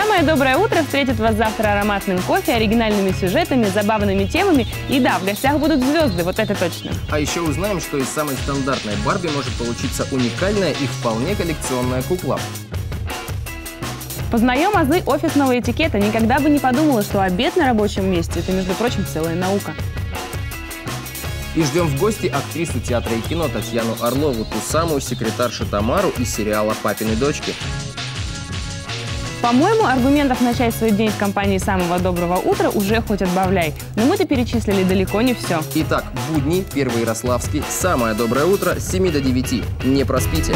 Самое доброе утро встретит вас завтра ароматным кофе, оригинальными сюжетами, забавными темами. И да, в гостях будут звезды, вот это точно. А еще узнаем, что из самой стандартной Барби может получиться уникальная и вполне коллекционная кукла. Познаем азы офисного этикета. Никогда бы не подумала, что обед на рабочем месте – это, между прочим, целая наука. И ждем в гости актрису театра и кино Татьяну Орлову, ту самую секретаршу Тамару из сериала «Папины дочки». По-моему, аргументов начать свой день в компании самого доброго утра уже хоть отбавляй. Но мы-то перечислили далеко не все. Итак, будни, Первый Ярославский, самое доброе утро с 7 до 9. Не проспите.